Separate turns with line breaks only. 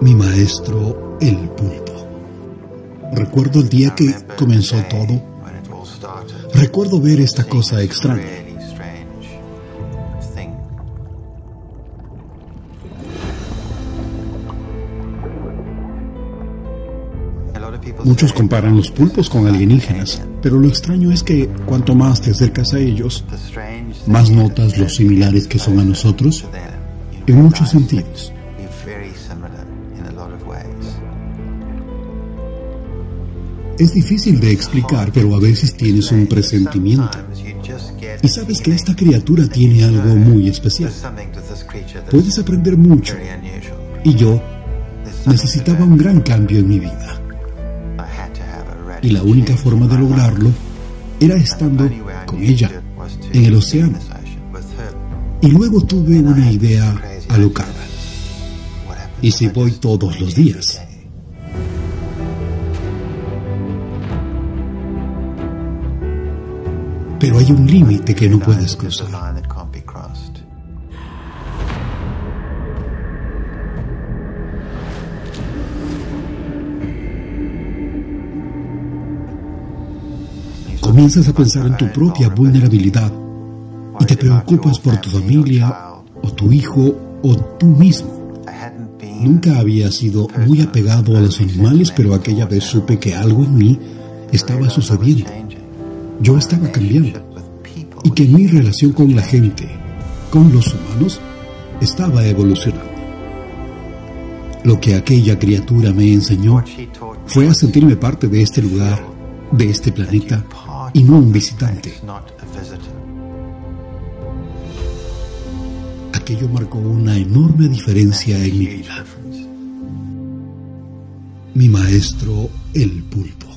Mi maestro, el pulpo. Recuerdo el día que comenzó todo. Recuerdo ver esta cosa extraña. Muchos comparan los pulpos con alienígenas, pero lo extraño es que cuanto más te acercas a ellos, más notas lo similares que son a nosotros en muchos sentidos. Es difícil de explicar, pero a veces tienes un presentimiento. Y sabes que esta criatura tiene algo muy especial. Puedes aprender mucho. Y yo necesitaba un gran cambio en mi vida. Y la única forma de lograrlo era estando con ella en el océano. Y luego tuve una idea alocada. ¿Y si voy todos los días? Pero hay un límite que no puedes cruzar. Comienzas a pensar en tu propia vulnerabilidad y te preocupas por tu familia o tu hijo o tú mismo. Nunca había sido muy apegado a los animales, pero aquella vez supe que algo en mí estaba sucediendo yo estaba cambiando y que mi relación con la gente, con los humanos, estaba evolucionando. Lo que aquella criatura me enseñó fue a sentirme parte de este lugar, de este planeta, y no un visitante. Aquello marcó una enorme diferencia en mi vida. Mi maestro, el pulpo.